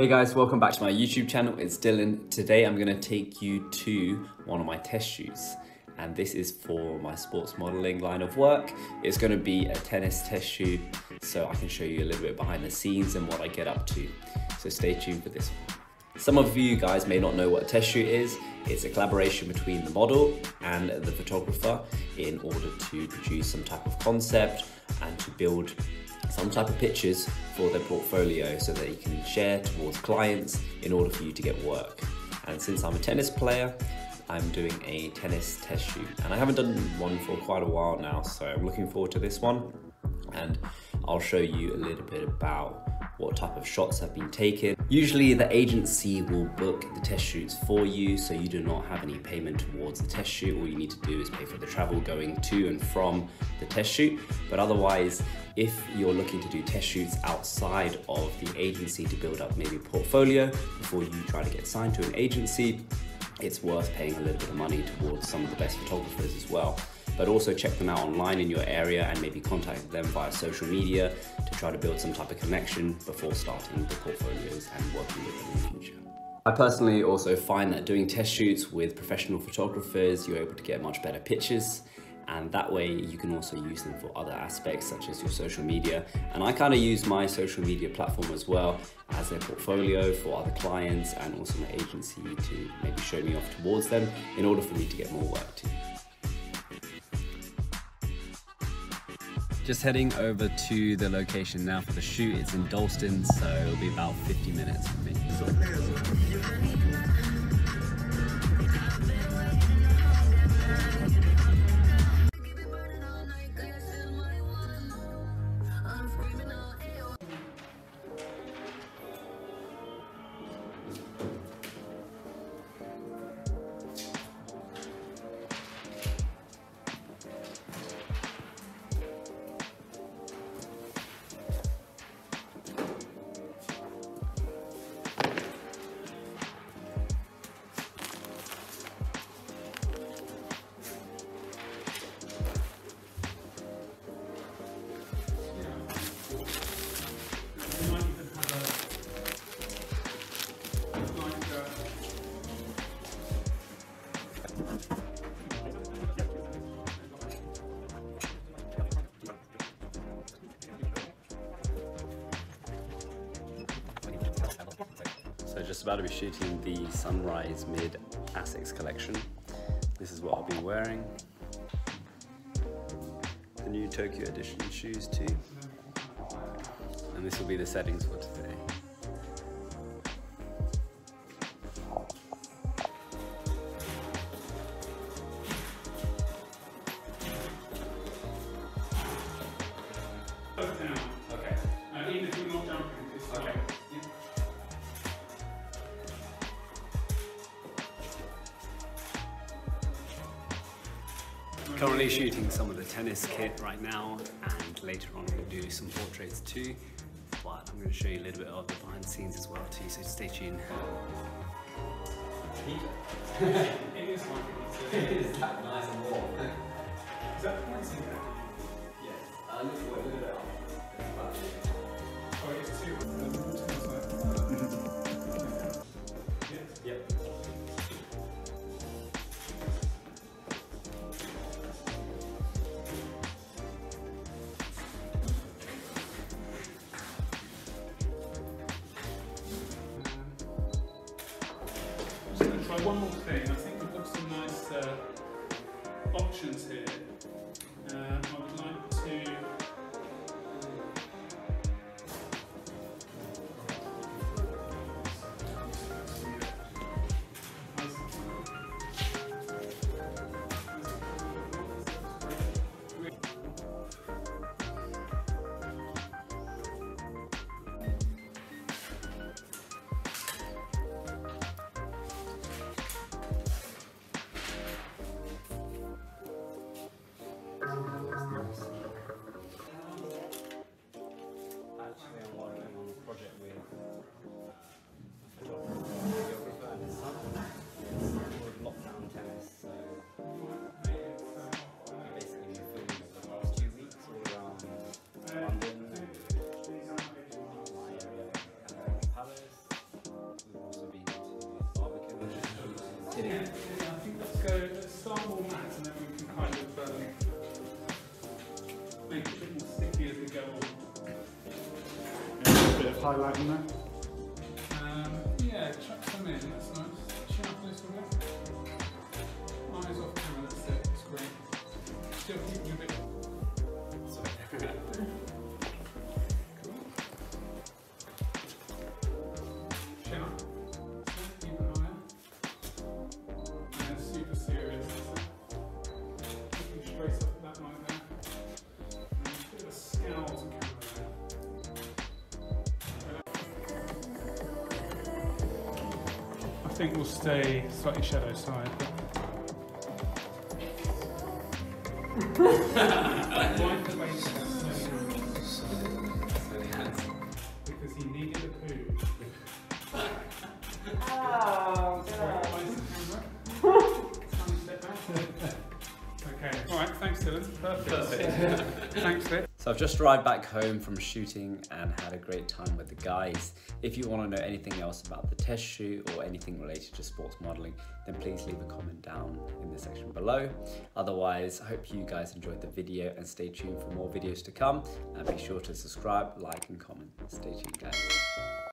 Hey guys, welcome back to my YouTube channel. It's Dylan. Today I'm gonna take you to one of my test shoots and this is for my sports modeling line of work. It's gonna be a tennis test shoot so I can show you a little bit behind the scenes and what I get up to. So stay tuned for this one. Some of you guys may not know what a test shoot is. It's a collaboration between the model and the photographer in order to produce some type of concept and to build some type of pictures for their portfolio so that you can share towards clients in order for you to get work. And since I'm a tennis player, I'm doing a tennis test shoot and I haven't done one for quite a while now so I'm looking forward to this one and I'll show you a little bit about what type of shots have been taken. Usually the agency will book the test shoots for you so you do not have any payment towards the test shoot. All you need to do is pay for the travel going to and from the test shoot. But otherwise, if you're looking to do test shoots outside of the agency to build up maybe a portfolio before you try to get signed to an agency, it's worth paying a little bit of money towards some of the best photographers as well but also check them out online in your area and maybe contact them via social media to try to build some type of connection before starting the portfolios and working with them in the future. I personally also find that doing test shoots with professional photographers, you're able to get much better pictures and that way you can also use them for other aspects such as your social media and I kind of use my social media platform as well as a portfolio for other clients and also my agency to maybe show me off towards them in order for me to get more work too. Just heading over to the location now for the shoot. It's in Dalston, so it'll be about 50 minutes for me. So just about to be shooting the Sunrise Mid Asics collection. This is what I'll be wearing. The new Tokyo Edition shoes too. And this will be the settings for today. Currently shooting some of the tennis kit right now and later on we'll do some portraits too. But I'm going to show you a little bit of the behind the scenes as well too, so stay tuned. That nice one more thing. I think we've got some nice uh, options here. Yeah. Yeah, I think let's go, let's start more max and then we can kind of um, make it a bit more sticky as we go on. Yeah, a bit of highlight in there. Um, yeah, chuck some in, that's nice. Sharpness on it. Eyes off camera, that's it, it's great. Still keeping a bit think we'll stay slightly shadow side. Wipe the base because he needed a poo. Oh, Okay, alright, thanks Dylan. Perfect. thanks Vic. So I've just arrived back home from shooting and had a great time with the guys. If you want to know anything else about the test shoot or anything related to sports modeling, then please leave a comment down in the section below. Otherwise, I hope you guys enjoyed the video and stay tuned for more videos to come. And be sure to subscribe, like and comment. Stay tuned guys.